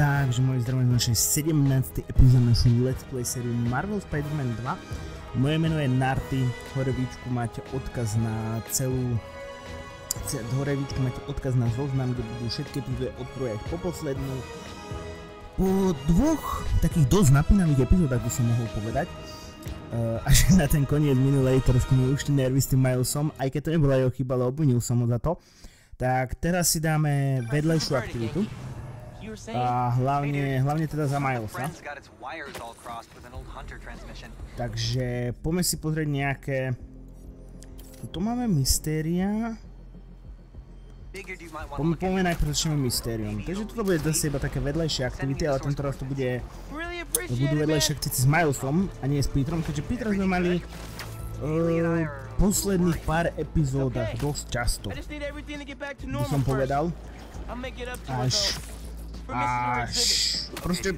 Takže moji zdravím z našej 17. epizódy našej Let's Play sériu Marvel Spider-Man 2. Moje meno je Narty, hore výčku máte odkaz na celú hore výčku máte odkaz na zoznam, kde budú všetky epizódy od po poslednú. Po dvoch takých dosť napínavých epizódach by som mohol povedať, uh, až na ten koniec minulej trošku mi už nervy s tým Milesom, aj keď to nebola jeho chyba, ale obvinil som ho za to. Tak teraz si dáme vedlejšiu aktivitu. A hlavne, hlavne teda za Milesa. Takže poďme si pozrieť nejaké... Tu máme mystéria. Poďme, poďme najprv začneme mystérium. Takže toto bude zase iba také vedlejšie aktivity, ale tento raz to bude... To budú vedlejšie aktivity s Milesom a nie s Petrom, keďže Petra sme mali... Uh, posledných pár epizódach dosť často. By som povedal. Až až proste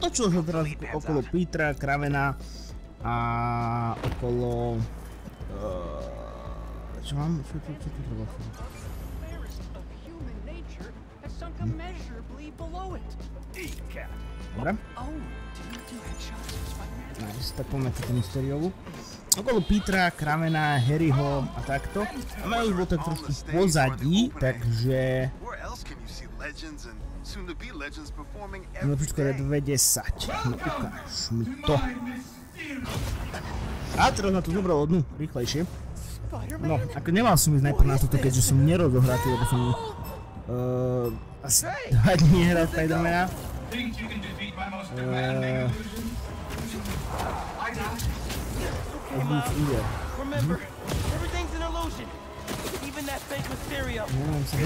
točilo sa teraz okolo Petra, Kravena a okolo... Uh, čo mám? Čo, čo, čo tu treba. Dobre. Nice, tak poďme túto mysteriovú. Okolo Petra, Kravena, Harryho a takto. A majú už bol tak trošku pozadí, takže... No počkaj, je 210. No ukáž mi to. A teraz na to zobral odnu, rýchlejšie. No, ako nemal som ísť najprv na toto, keďže som nerozohratý, lebo som uh, asi 2 dní hral Spidermana. Uh, Remember, everything's an illusion. Even that fake Mysterio. Neviem sa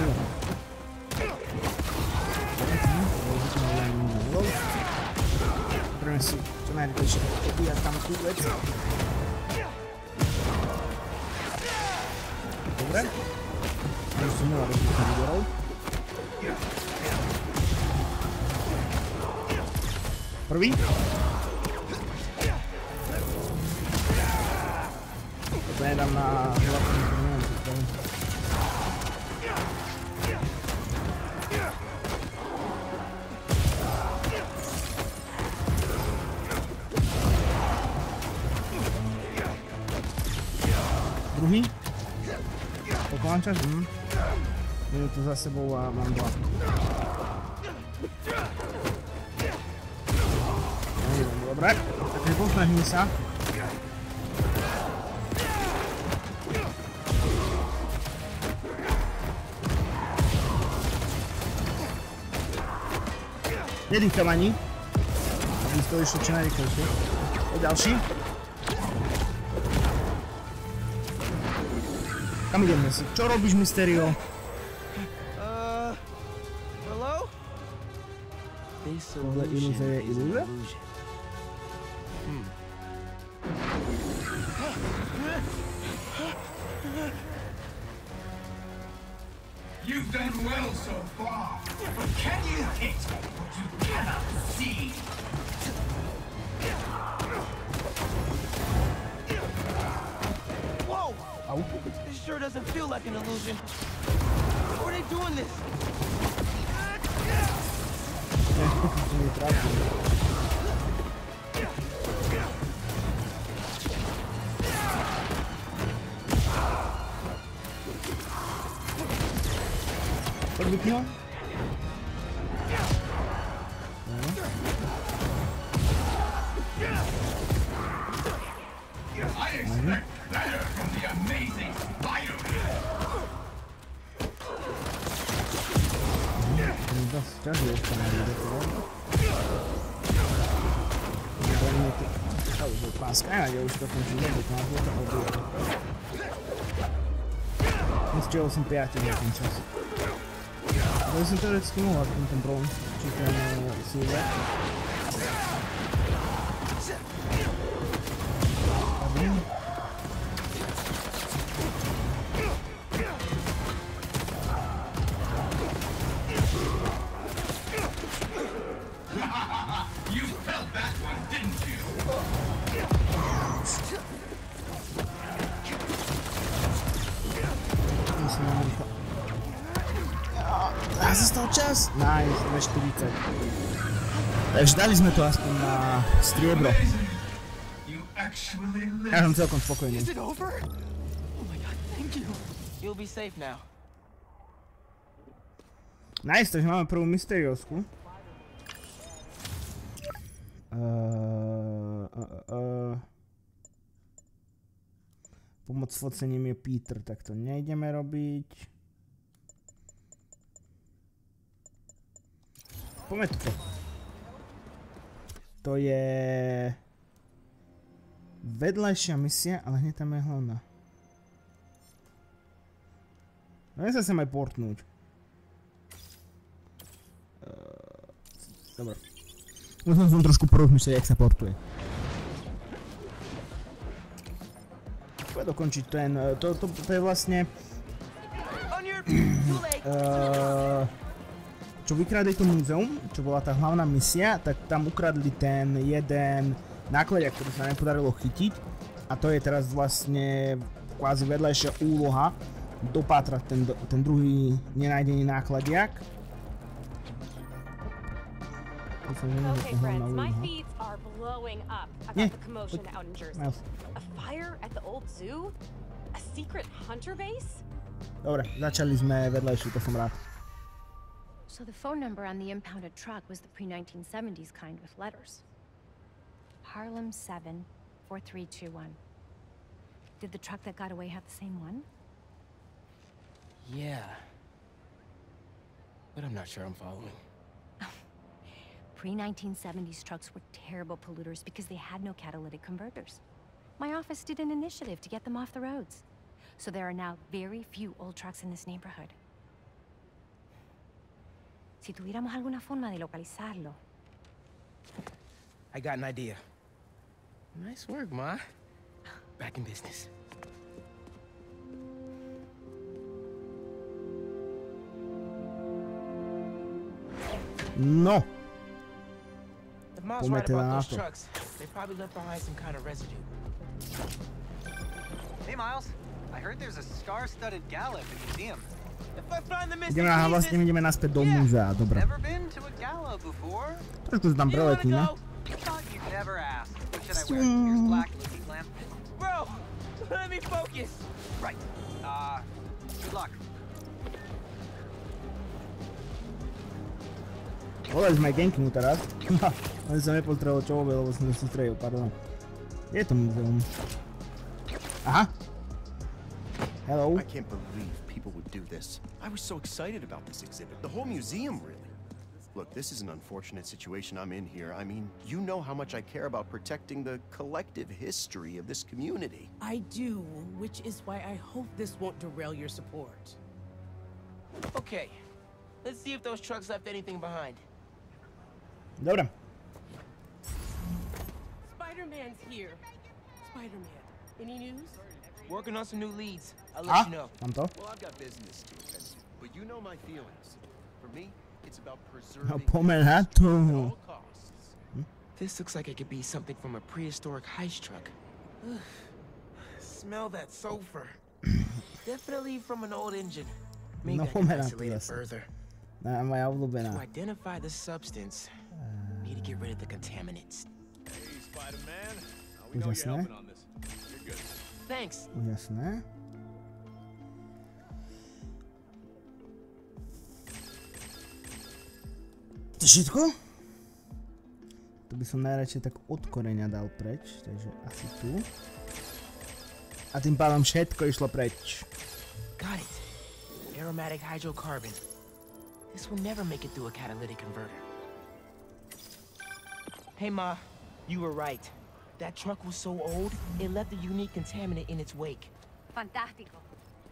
Poďme si čo najrychlejšie pobíjať tam tú vec. Dobre. Už som mala rozličných výborov. Prvý. To nedám na hlavný, neviem, čo to je. Druhý. Poklančaš? Hm. Minútu za sebou a mám dva. Dobre, takže posnažím sa. Nedýcham ani. Aby to išlo čo najrychlejšie. Ďalší. Kam ideme si? Čo robíš, Mysterio? Uh, hello? Tohle ilúzia je ilúzia? Hmm. You've done well so far, but can you hit what you cannot see? Sure doesn't feel like an illusion. How are they doing this? Down here is kind of different. How is your class? Ah, eu estou confundindo com a outra aldeia. Więc dzieło są pijaki na ten czas. To jest interesujące, jak ten problem, czy ten silver. Takže dali sme to aspoň na striebro. Ja som celkom spokojný. Oh. Nice, takže máme prvú mysteriózku. Uh, uh, uh. Pomoc s focením je Peter, tak to nejdeme robiť. Poďme toto. To je... Vedľajšia misia, ale hneď tam je hlavná. No sa sem aj portnúť. Dobre. Musím som trošku porozmýšľať, jak sa portuje. Poďme dokončiť ten, eh, to, to, to je vlastne, uh, čo vykradli to múzeum, čo bola tá hlavná misia, tak tam ukradli ten jeden nákladiak, ktorý sa nepodarilo chytiť. A to je teraz vlastne kvázi vedľajšia úloha dopátrať ten, ten druhý nenájdený nákladiak. Dúfam, že nie je Okay, to hlavná friends, my úloha. feeds are blowing up about Yeah, the commotion but- out in Jersey. Miles. A fire at the old zoo? A secret hunter base? Dobre, začali sme vedľajšiu, to som rád. So the phone number on the impounded truck was the pre-1970s kind with letters. Harlem 7 4321. Did the truck that got away have the same one? Yeah. But I'm not sure I'm following. Pre-1970s trucks were terrible polluters because they had no catalytic converters. My office did an initiative to get them off the roads. So there are now very few old trucks in this neighborhood. Si tuviéramos alguna forma de localizarlo. I got an idea. Nice work, Ma. Back in business. No, If Ma's right about those trucks, they probably left behind some kind of residue. Hey, Miles. I heard there's a star-studded gala at the museum. Ideme, aha, vlastne ideme naspäť do múzea, dobre. Trošku sa tam preletí, ne? Bro, let me focus. Right. Uh, good luck. Volali sme aj Genki mu teraz. Len som nepozrel čo obe, lebo som sa sústredil, pardon. Kde je to muzeum? Aha, Hello. I can't believe people would do this. I was so excited about this exhibit. The whole museum, really. Look, this is an unfortunate situation I'm in here. I mean, you know how much I care about protecting the collective history of this community. I do, which is why I hope this won't derail your support. Okay, let's see if those trucks left anything behind. Dobre. Spider-Man's here. Spider-Man, any news? Working on some new leads. I'll let A? you know. Mám to? Well, I've got business to attend to, but you know my feelings. For me, it's about No preserving pomeň na at all costs. This looks like it could be something from a prehistoric heist truck. Smell that sulfur. Definitely from an old engine. Maybe No I can pomeň na to isolate it zase. further. Na, moja To identify the substance, need to get rid of the contaminants. Úžasné. Thanks. Úžasné. To všetko? To by som najradšej tak od koreňa dal preč, takže asi tu. A tým pádom všetko išlo preč. Got it. Aromatic hydrocarbon. This will never make it through a catalytic converter. Hey, Ma. You were right. That truck was so old, it left a unique contaminant in its wake. Fantastico.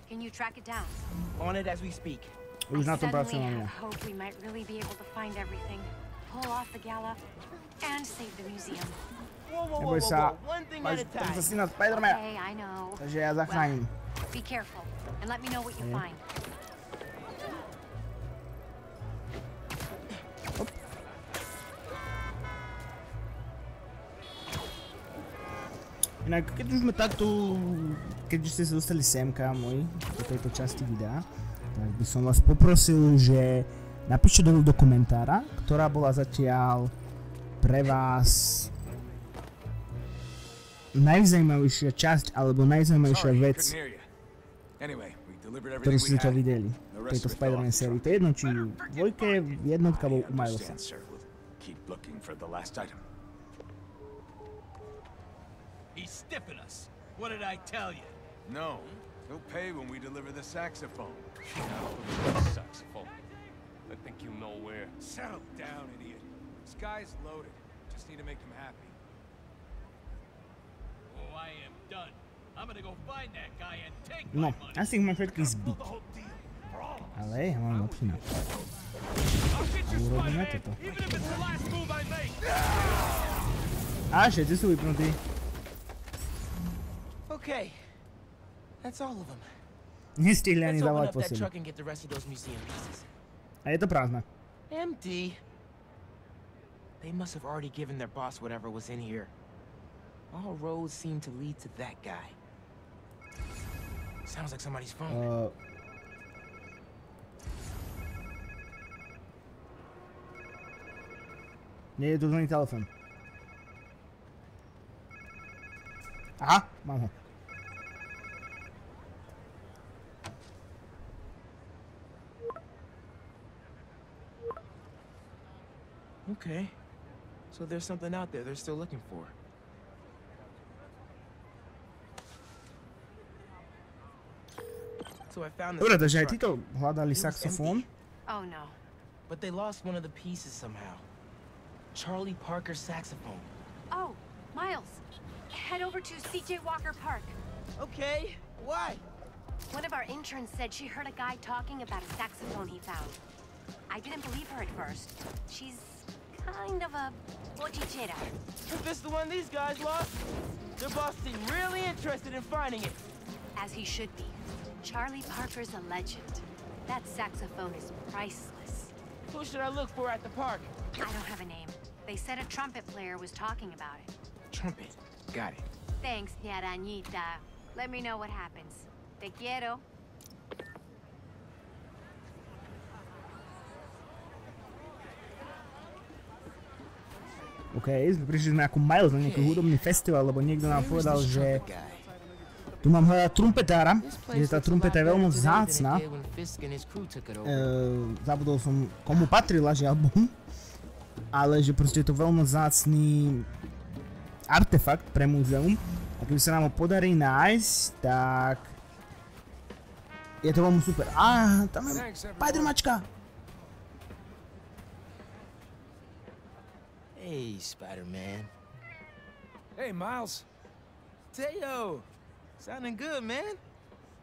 Can you track it down? On it as we speak. Už na I tom suddenly pracujem have hope we might really be able to find everything, pull off the gala, and save the museum. Whoa, whoa, whoa, Neboj whoa, whoa. One thing at a tam sa time. Okay, I know. Takže ja zachránim. Be careful, and let me know what you find. Inak, keď už sme takto, keď už ste sa dostali semka, môj, do tejto časti videa, tak by som vás poprosil, že napíšte dolu do komentára, ktorá bola zatiaľ pre vás najzaujímavejšia časť alebo najzaujímavejšia Sorry, vec, ktorú ste zatiaľ videli v tejto Spider-Man sérii. To je jedno, či dvojke, jednotka bol u Milesa. keep looking for the last item. He's stiffing us. What did I tell you? No, he'll pay when we deliver the saxophone. Saxophone. I think you know where. Settle down, idiot. This guy's loaded. Just need to make him happy. Oh, I am done. I'm gonna go find that guy and take No, my money. ja si ich mám všetkých zbiť. The whole deal. For all of us. Ale ja mám lepší nápad. I'll get you, urobíme Spider-Man, toto. even truck and get the rest of those museum pieces. A je to prázdne. Empty. They must have already given their boss whatever was in here. All roads seem to lead to that guy. Sounds like somebody's phone. Uh, nie je tu zlý telefon. Aha, mám ho. Okay. So there's something out there they're still looking for. So I found this Dobre, takže aj truck. títo hľadali It was Oh no. But they lost one of the pieces somehow. Charlie Parker's saxophone. Oh, Miles, head over to CJ Walker Park. Okay, why? One of our interns said she heard a guy talking about a saxophone he found. I didn't believe her at first. She's kind of a bochichera. If it's the one these guys lost, their boss seemed really interested in finding it. As he should be. Charlie Parker's a legend. That saxophone is priceless. Who should I look for at the park? I don't have a name. They said a trumpet player was talking about it. Trumpet. Got it. Thanks, mi arañita. Let me know what happens. Te quiero. OK, sme prišli sme ako Miles na nejaký hudobný festival, lebo niekto nám povedal, že tu mám hľadať trumpetára, že place tá trumpeta je veľmi vzácna. Uh, zabudol som, komu patrila, žiaľ Bohu. Ale že proste je to veľmi vzácný artefakt pre múzeum. A keby sa nám ho podarí nájsť, tak... Je to veľmi super. Á, tam je Thanks, Hey, Spider-Man. Hey, Miles. Teo! Sounding good, man.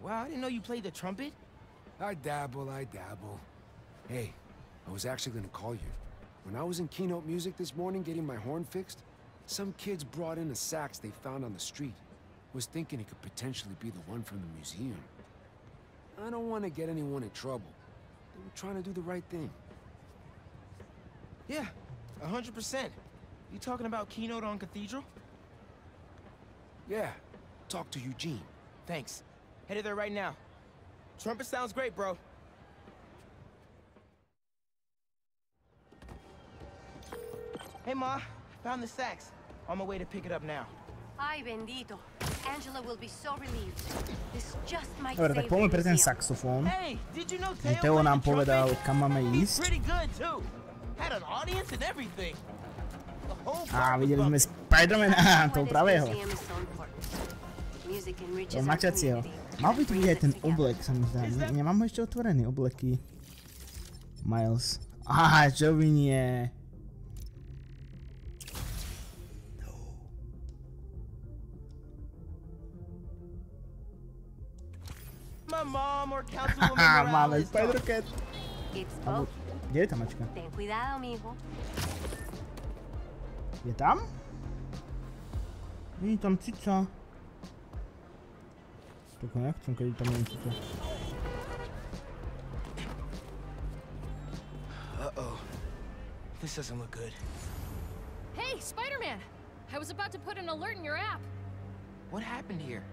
Wow, I didn't know you played the trumpet. I dabble, I dabble. Hey, I was actually gonna call you. When I was in Keynote Music this morning getting my horn fixed, some kids brought in a sax they found on the street. Was thinking it could potentially be the one from the museum. I don't want to get anyone in trouble. They were trying to do the right thing. Yeah, a hundred percent. You talking about keynote on Cathedral? Yeah, talk to Eugene. Thanks. Headed there right now. Trumpet sounds great, bro. Hey, Ma. Found the sax. On my way to pick it up now. Ay, bendito. Angela will be so relieved. This just might Dobre, tak poďme the pre ten saxofón. Hey, did you know Že Teo, Teo nám povedal, kam máme He's ísť. pretty good, too. A videli sme Spidermana, toho pravého. Toho mačacieho. Mal by tu byť aj ten oblek, sa mi zdá. Nemám ho ešte otvorený, obleky. Miles. Á, Jovin nie. Haha, malé Spider-Cat. Both. kde je tá mačka? Ten cuidado, mijo. Je tam? Nie tam cica. Tylko nechcem, keď tam nie je cica. Uh-oh. This doesn't look good. Hey, Spider-Man! I was about to put an alert in your app. What happened here?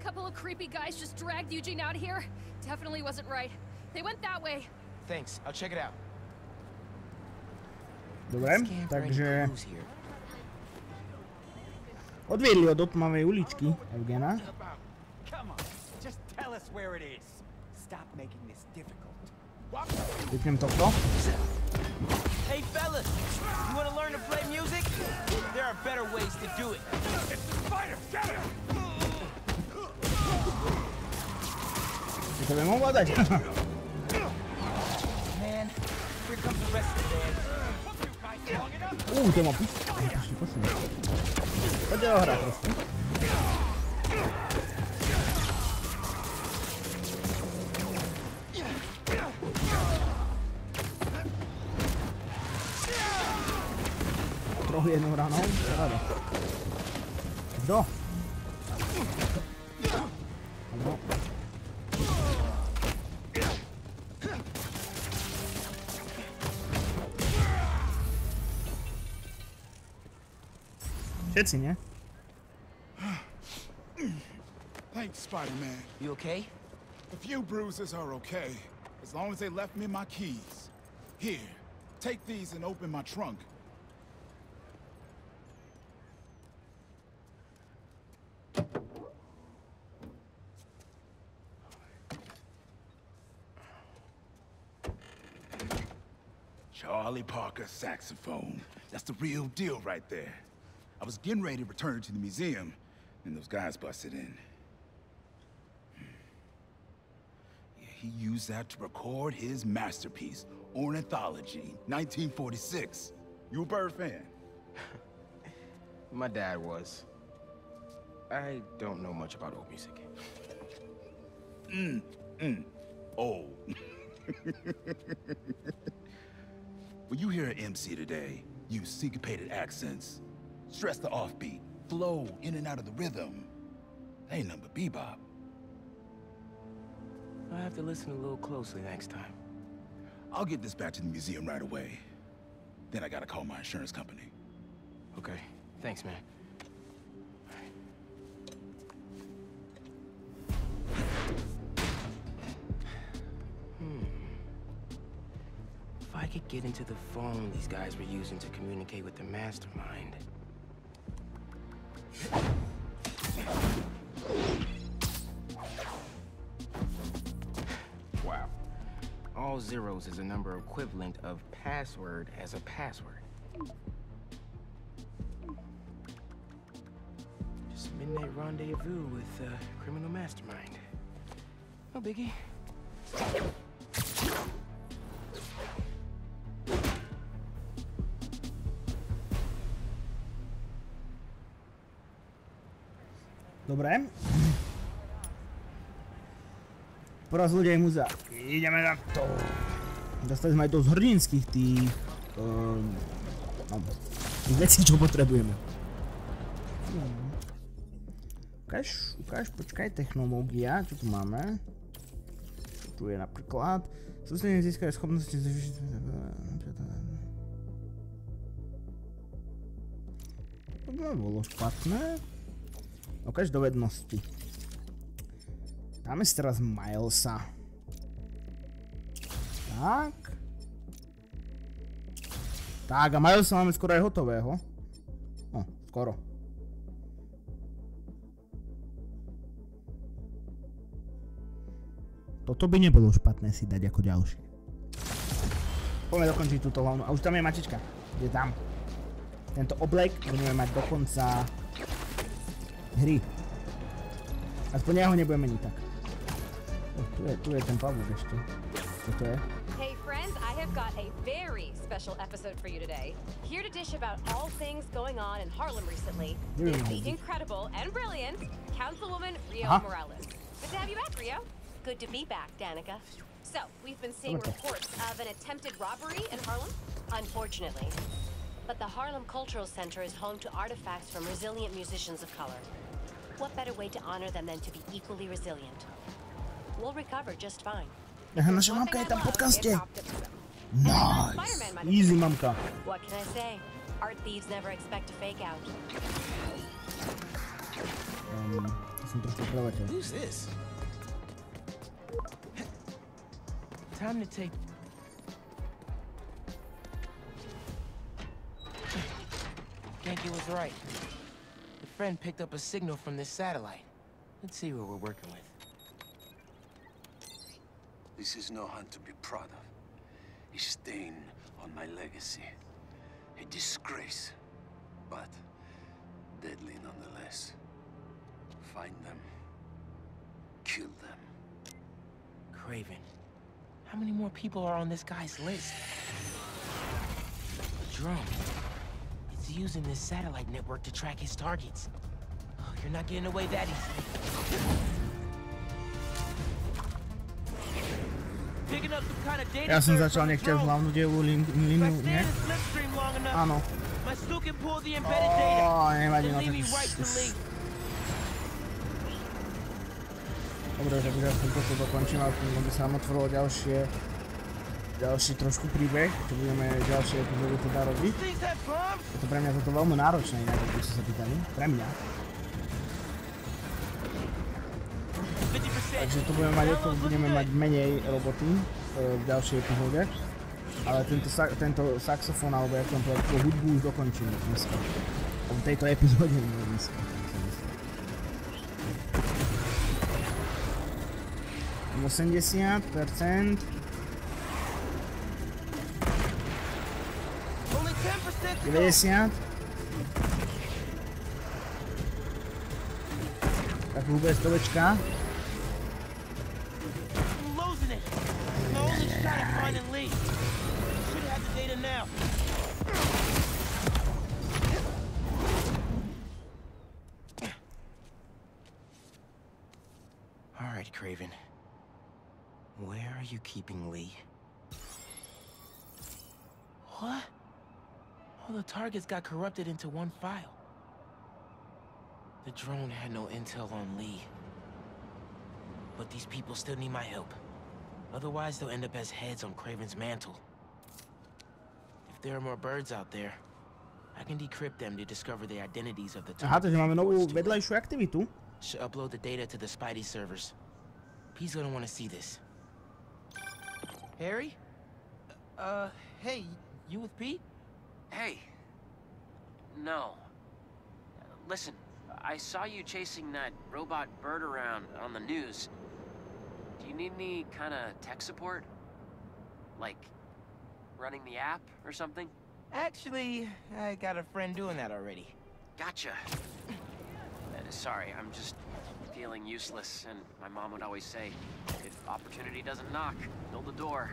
A couple of creepy guys just dragged Eugene out of here. Definitely wasn't right. They went that way. Thanks. I'll check it out. Dobre, takže... Odviedli od opmavej uličky Eugena. Come on, just tell us where it is. Stop making this difficult. Vypnem tohto. Hey fellas, you wanna learn to play music? There are better ways to do it. It's the spider, get him! Si to viem ovládať. Man, here comes the rest of the band. Uuu, to ma być. To działa gra prosto. Trochę jedną raną, ale... Do! Všetci, nie? Thanks, Spider-Man. You okay? A few bruises are okay, as long as they left me my keys. Here, take these and open my trunk. Charlie Parker saxophone. That's the real deal right there. I was getting ready to return to the museum, and those guys busted in. Yeah, he used that to record his masterpiece, Ornithology, 1946. You a Bird fan? My dad was. I don't know much about old music. Mm, mm. Oh. when you hear an MC today, use syncopated accents, stress the offbeat, flow in and out of the rhythm. Ain't nothing but bebop. I'll have to listen a little closely next time. I'll get this back to the museum right away. Then I gotta call my insurance company. Okay, thanks, man. Hmm. If I could get into the phone these guys were using to communicate with the mastermind. Wow. All zeros is a number equivalent of password as a password. Just a midnight rendezvous with uh, criminal mastermind. No biggie. Dobre. Poraz ľudia im múzea. Ideme na to. Dostali sme aj do hrdinských tých... Um, no, tých vecí, čo potrebujeme. Hmm. Ukáž, ukáž, počkaj, technológia, čo tu máme? Čo tu je napríklad? Sústredenie získajú schopnosti. To by bolo špatné. Ukáž dovednosti. Dáme si teraz Milesa. Tak. Tak a Milesa máme skoro aj hotového. No, skoro. Toto by nebolo špatné si dať ako ďalšie. Poďme dokončiť túto hlavnú. A už tam je mačička. Je tam. Tento oblek budeme mať do konca hry. Aspoň ja ho nebudem meniť tak. Tu, tu je ten pavúk ešte. Čo to je? Hey friends, I have got a very special episode for you today. Here to dish about all things going on in Harlem recently is the incredible and brilliant Councilwoman Rio Aha. Morales. Good to have you back, Rio. Good to be back, Danikah. So, we've been seeing reports of an attempted robbery in Harlem, unfortunately. But the Harlem Cultural Center is home to artifacts from resilient musicians of color. What better way to honor them than to be equally resilient? We'll recover just fine. Aha, naša mamka je tam v podcaste. Nice. Nice. Easy mamka. What can I say? Art thieves never expect a fake out. Um, to som trošku preletel. Who's this? Time to take Ganke was right. The friend picked up a signal from this satellite. Let's see what we're working with. This is no hunt to be proud of. A stain on my legacy. A disgrace. But deadly nonetheless. Find them. Kill them. Kraven. How many more people are on this guy's list? A drone. It's using this satellite network to track his targets. Oh, you're not getting away that easy. Ja som začal nechťať hlavnú dielú linu, nie? Áno. Oooo, nevadí, no tak... Dobre, že by som toto dokončil, ale by sa nám otvorilo ďalšie... ďalší trošku príbeh, čo budeme ďalšie epizódy teda robiť. Je to pre mňa toto veľmi náročné, inak by ste sa pýtali. Pre mňa. Takže tu budeme mať, budeme mať menej roboty e, v ďalšej epizóde. Ale tento, tento saxofón, alebo jak som povedal, tú hudbu už dokončím dneska. V tejto epizóde nie dneska. 80%. Only 10% to go. 90. Tak vůbec stovečka. Right, Kraven. Where are you keeping Li? What? All the targets got corrupted into one file. The drone had no intel on Li. But these people still need my help. Otherwise, they'll end up as heads on Kraven's mantle. If there are more birds out there, I can decrypt them to discover the identities of the Aha, takže máme novú targets. vedľajšiu aktivitu. Should upload the data to the Spidey servers. He's gonna want to see this. Harry? Uh, hey, you with Pete? Hey. No. Listen, I saw you chasing that robot bird around on the news. Do you need any kind of tech support? Like, running the app or something? Actually, I got a friend doing that already. Gotcha. Uh, sorry, I'm just feeling useless, and my mom would always say, if opportunity doesn't knock, build a door.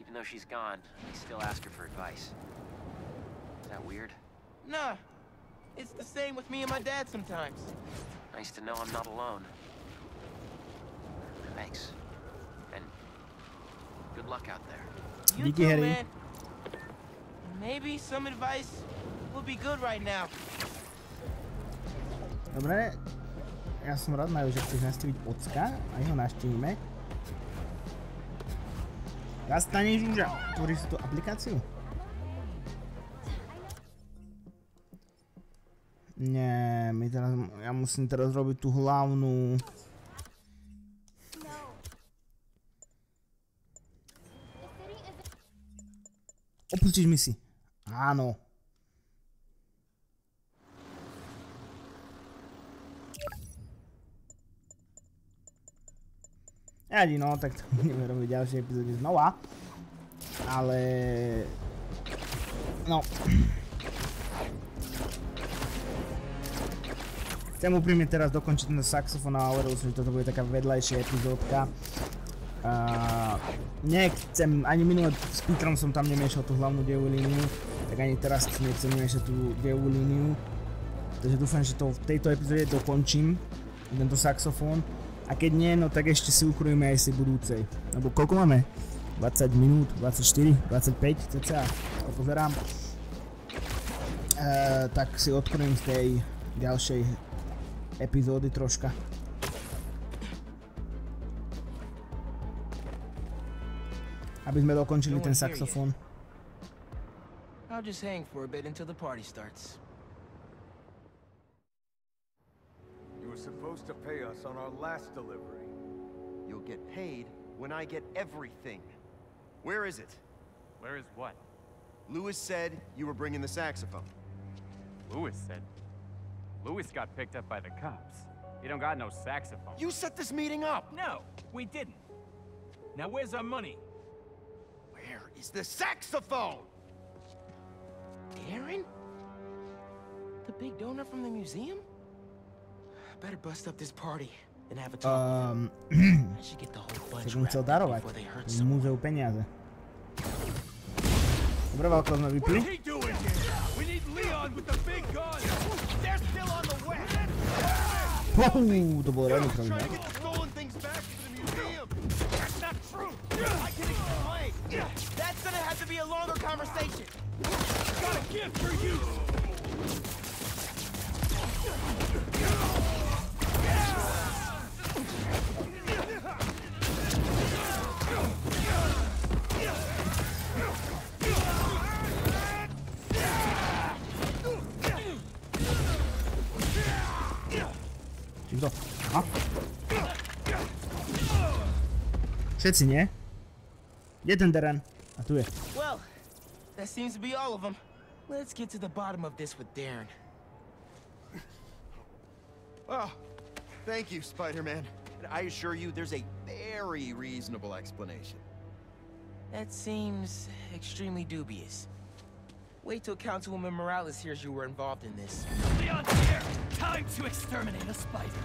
Even though she's gone, I still ask her for advice. Is that weird? Nah, it's the same with me and my dad sometimes. Nice to know I'm not alone. Thanks. And good luck out there. You too, man. Maybe some advice will be good right now. Dobre. Ja som rád, Majo, že chceš nastaviť ocka a jeho naštívime. Zastaneš už a si tú aplikáciu? Nie, my teraz, ja musím teraz robiť tú hlavnú... Opustíš misi. Áno. Nevadí, no, tak to budeme robiť ďalšie epizódy znova. Ale... No. Chcem úprimne teraz dokončiť ten saxofón a hovoril som, že toto bude taká vedľajšia epizódka. Uh, nechcem, ani minulé s Petrom som tam nemiešal tú hlavnú dievú líniu, tak ani teraz nechcem nemiešať tú dievú líniu. Takže dúfam, že to v tejto epizóde dokončím, tento saxofón. A keď nie, no tak ešte si ukrojíme aj si budúcej. Lebo koľko máme? 20 minút, 24, 25 cca, to pozerám. Uh, tak si odkrojím z tej ďalšej epizódy troška. Aby sme dokončili ten saxofón. I'll just hang for a bit until the party starts. Supposed to pay us on our last delivery. You'll get paid when I get everything. Where is it? Where is what? Lewis said you were bringing the saxophone. Lewis said. Lewis got picked up by the cops. He don't got no saxophone. You set this meeting up! No, we didn't. Now where's our money? Where is the saxophone? Darren? The big donor from the museum? better bust up this party and have a talk. Um, I should get the whole bunch Chcę to było rany prawie. That's gonna have to be a longer conversation. Got a gift for you. Čím to? Aha. Všetci, nie? Kde je ten Deren? A tu je. Well, that seems to be all of them. Let's get to the bottom of this with Darren. Oh, thank you, Spider-Man. I assure you, there's a very reasonable explanation. That seems extremely dubious. Wait till Councilwoman Morales hears you were involved in this. Leon's here. Time to exterminate a spider.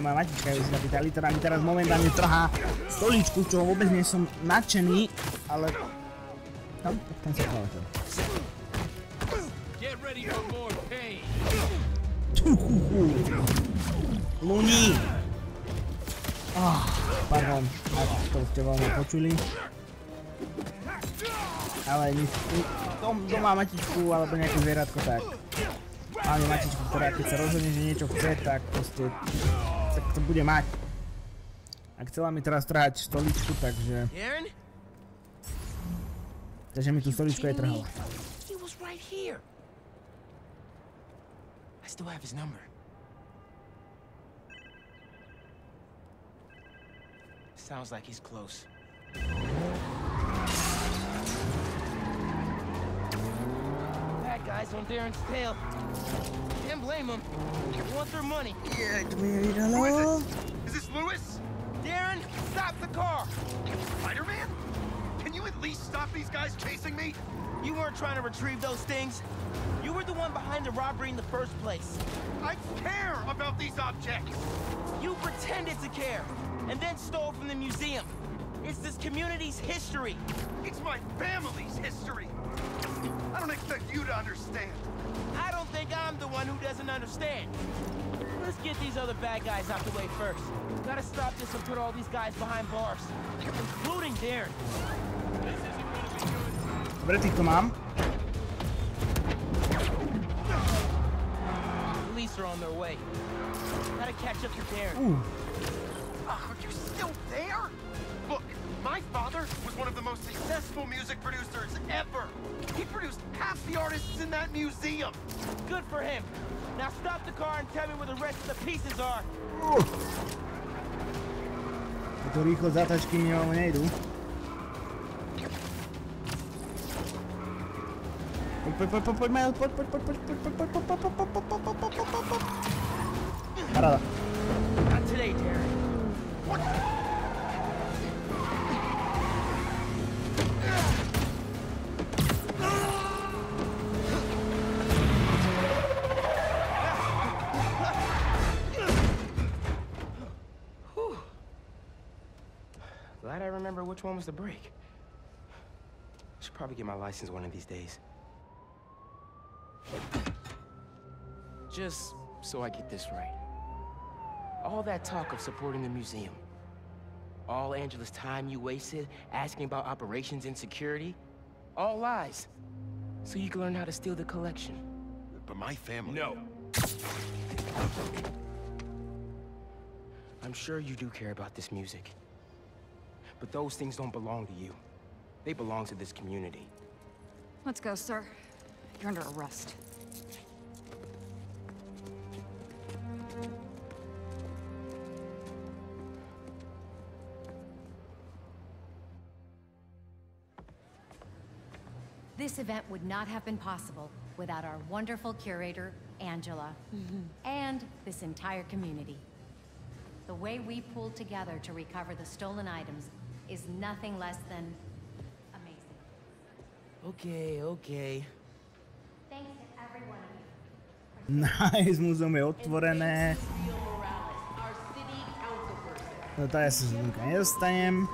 moja matička, ju si napýtali, ktorá mi teraz momentálne trhá stoličku, čo vôbec nie som nadšený, ale... Tam, tam sa pain. Luni! Ah, pardon, to ste veľmi počuli. Ale nič, dom, doma matičku alebo nejaké zvieratko tak. Máme matičku, ktorá keď sa rozhodne, že niečo chce, tak proste, to bude mať. A chcela mi teraz trhať stoličku, takže, takže mi tú stoličku aj trhala. I still have his number. Sounds like he's close. Bad guys on Darren's tail. Blame them. They want their money. Who is it? Is this Lewis? Darren, stop the car! Spider-Man? Can you at least stop these guys chasing me? You weren't trying to retrieve those things. You were the one behind the robbery in the first place. I care about these objects! You pretended to care, and then stole from the museum. It's this community's history. It's my family's history! I don't expect you to understand. I don't think I'm the one who doesn't understand. Let's get these other bad guys out the way first. Gotta stop this and put all these guys behind bars. Including Darren. Dobre, týchto mám. Police are on their way. Gotta catch up to Darren. Ooh. Are you still there? My father was one of the most successful music producers ever. He produced half the artists in that museum. Good for him. Now stop the car and tell me where the rest of the pieces are. To nejdu. Poď, poď, poď, poď, poď. Paráda. Not today, Darren. Whew. Remember which one was the brake. Should probably get my license one of these days. Just so I get this right. All that talk of supporting the museum. All Angela's time you wasted asking about operations and security. All lies. So you can learn how to steal the collection. But my family... No. I'm sure you do care about this music. But those things don't belong to you. They belong to this community. Let's go, sir. You're under arrest. This event would not have been possible without our wonderful curator, Angela, and this entire community. The way we pulled together to recover the stolen items is nothing less than amazing. Okay, okay. Thanks to every of. Nice, muzeum je otvorené. No to ja sa zvuka nedostanem.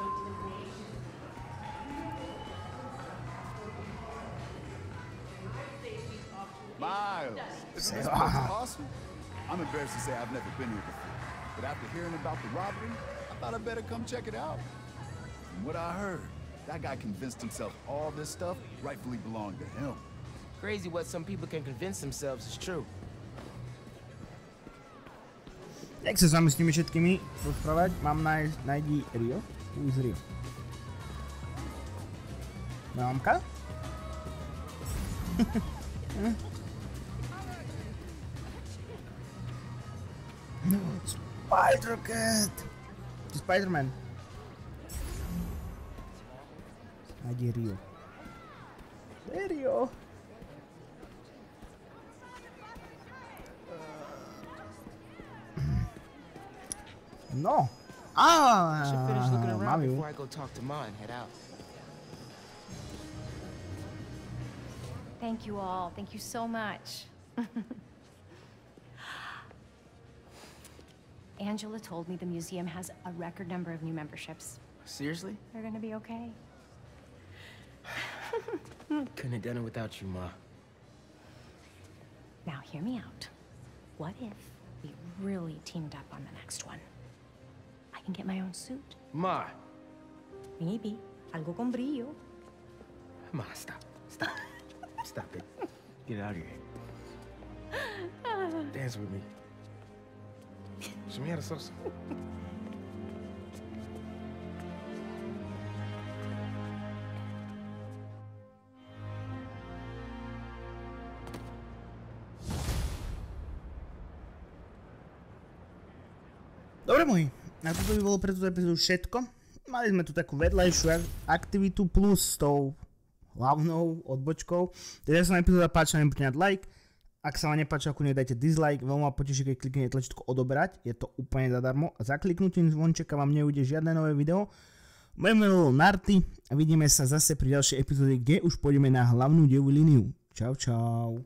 Miles, this place awesome? I'm embarrassed to say I've never been here before. But after hearing about the robbery, I thought I'd better come check it out. From what I heard, that guy convinced himself all this stuff rightfully belonged to him. Crazy what some people can convince themselves is true. Jak sa s vami s nimi všetkými rozprávať? Mám nájsť, nájdi Rio? Who is Rio? Mamka? no, Spider-Cat! Spider-Man. Nájdi Rio. Kde je Rio? No. I should finish looking Ah, around mami. before I go talk to Ma and head out. Thank you all. Thank you so much. Angela told me the museum has a record number of new memberships. Seriously? They're gonna be okay. Couldn't have done it without you, Ma. Now, hear me out. What if we really teamed up on the next one? I can get my own suit. Ma. Maybe. Algo con brillo. Ma, stop. Stop. stop it. Get out of here. Dance with me. Show me how to salsa. toto by bolo pre túto epizódu všetko. Mali sme tu takú vedľajšiu ak- aktivitu plus s tou hlavnou odbočkou. Teda sa vám epizóda páčila, nebuďte like. Ak sa vám nepáči, ako dajte dislike, veľmi ma poteší, keď kliknete tlačítko odobrať, je to úplne zadarmo. A za kliknutím zvončeka vám neujde žiadne nové video. Moje meno Narty a vidíme sa zase pri ďalšej epizóde, kde už pôjdeme na hlavnú dievú líniu. Čau čau.